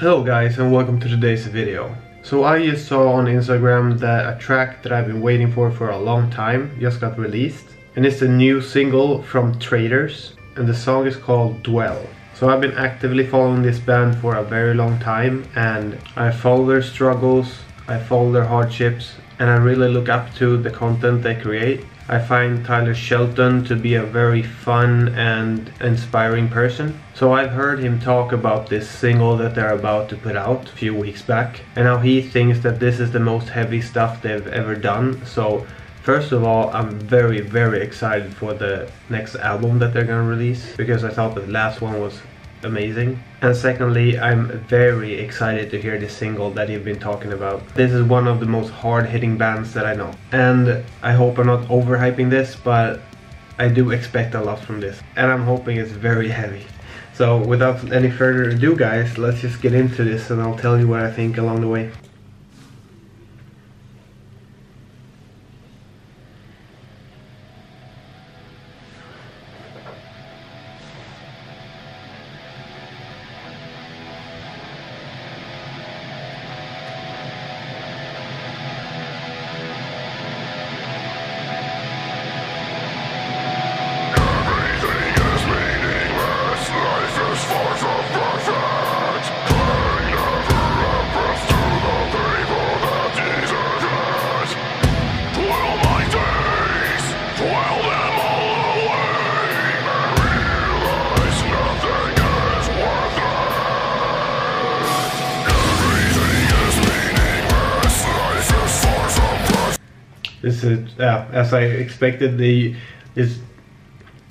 Hello guys and welcome to today's video. So I just saw on Instagram that a track that I've been waiting for for a long time just got released. And it's a new single from Traitors and the song is called Dwell. So I've been actively following this band for a very long time and I follow their struggles, I follow their hardships and I really look up to the content they create. I find Tyler Shelton to be a very fun and inspiring person. So I've heard him talk about this single that they're about to put out a few weeks back and how he thinks that this is the most heavy stuff they've ever done. So First of all, I'm very, very excited for the next album that they're gonna release because I thought the last one was amazing. And secondly, I'm very excited to hear this single that you've been talking about. This is one of the most hard-hitting bands that I know. And I hope I'm not overhyping this, but I do expect a lot from this. And I'm hoping it's very heavy. So without any further ado guys, let's just get into this and I'll tell you what I think along the way. This is, uh, as I expected, the is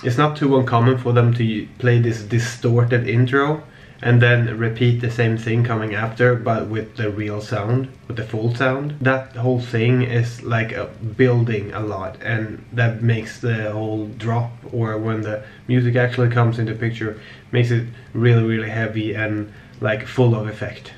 it's not too uncommon for them to play this distorted intro and then repeat the same thing coming after but with the real sound with the full sound. That whole thing is like a building a lot and that makes the whole drop or when the music actually comes into picture makes it really really heavy and like full of effect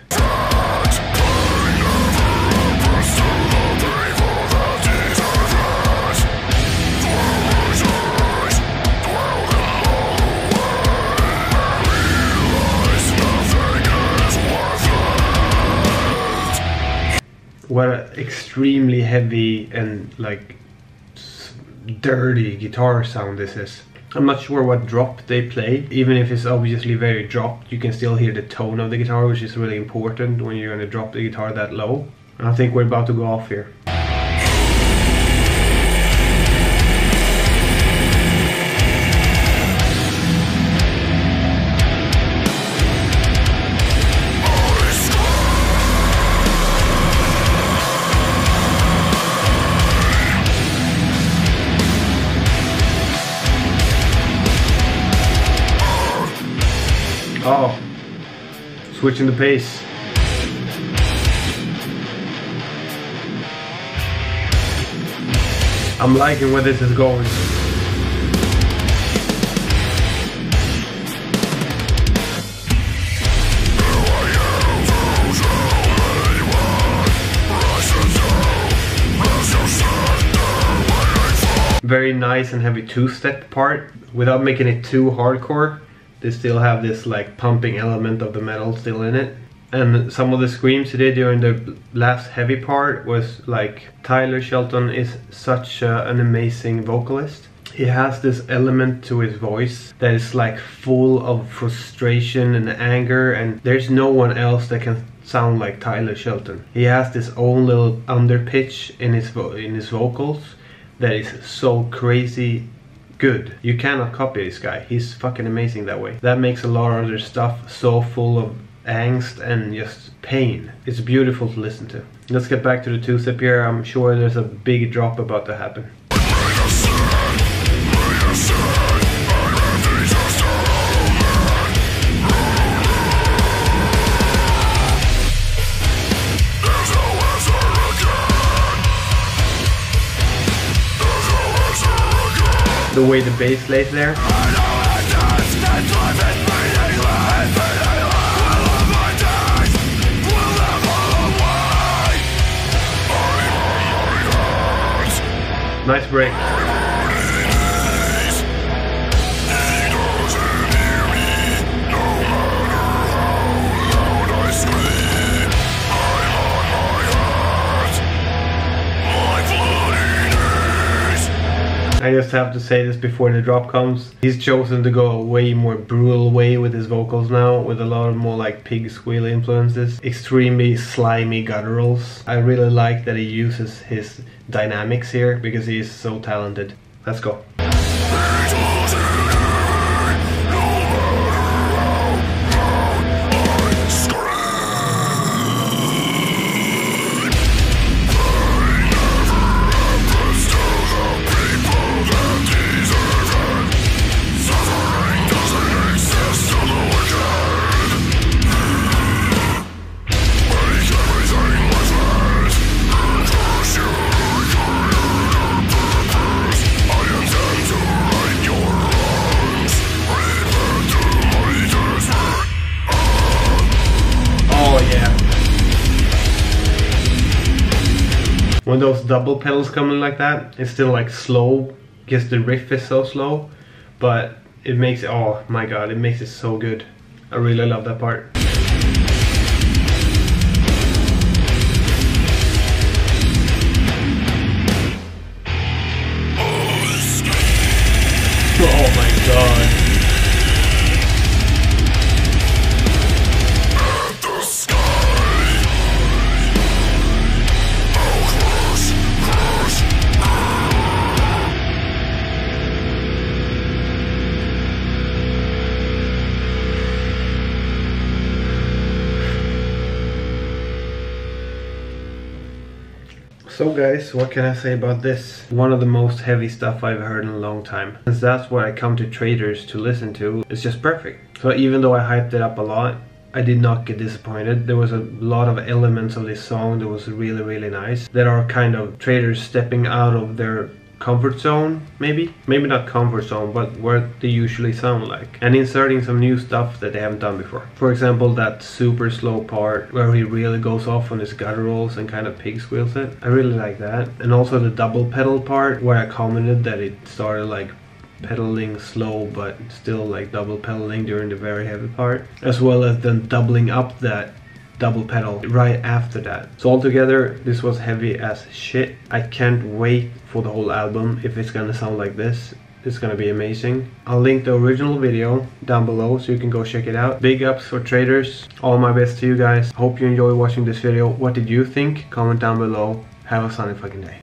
what an extremely heavy and like dirty guitar sound this is. I'm not sure what drop they play. Even if it's obviously very dropped, you can still hear the tone of the guitar, which is really important when you're gonna drop the guitar that low. And I think we're about to go off here. Oh, switching the pace. I'm liking where this is going. Very nice and heavy two-step part without making it too hardcore they still have this like pumping element of the metal still in it. And some of the screams he did during the last heavy part was like Tyler Shelton is such a, an amazing vocalist. He has this element to his voice that is like full of frustration and anger and there's no one else that can sound like Tyler Shelton. He has this own little underpitch in his in his vocals that is so crazy good. You cannot copy this guy. He's fucking amazing that way. That makes a lot of other stuff so full of angst and just pain. It's beautiful to listen to. Let's get back to the two-step here. I'm sure there's a big drop about to happen. The way the bass lays there. Nice break. I just have to say this before the drop comes. He's chosen to go a way more brutal way with his vocals now, with a lot of more like pig squeal influences. Extremely slimy gutturals. I really like that he uses his dynamics here because he is so talented. Let's go. Those double pedals coming like that, it's still like slow because the riff is so slow, but it makes it, oh my god, it makes it so good. I really love that part. So guys, what can I say about this? One of the most heavy stuff I've heard in a long time. Since that's what I come to traitors to listen to, it's just perfect. So even though I hyped it up a lot, I did not get disappointed. There was a lot of elements of this song that was really really nice. That are kind of traitors stepping out of their comfort zone maybe? Maybe not comfort zone but what they usually sound like. And inserting some new stuff that they haven't done before. For example that super slow part where he really goes off on his gutturals and kind of pig squeals it. I really like that. And also the double pedal part where i commented that it started like pedaling slow but still like double pedaling during the very heavy part. As well as then doubling up that double pedal right after that. So altogether, this was heavy as shit. I can't wait for the whole album if it's gonna sound like this. It's gonna be amazing. I'll link the original video down below so you can go check it out. Big ups for traitors. All my best to you guys. Hope you enjoy watching this video. What did you think? Comment down below. Have a sunny fucking day.